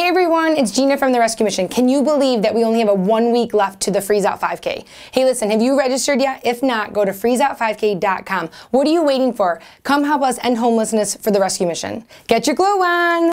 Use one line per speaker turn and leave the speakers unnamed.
Hey everyone, it's Gina from the Rescue Mission. Can you believe that we only have a one week left to the Freeze Out 5K? Hey listen, have you registered yet? If not, go to freezeout5k.com. What are you waiting for? Come help us end homelessness for the Rescue Mission. Get your glow on!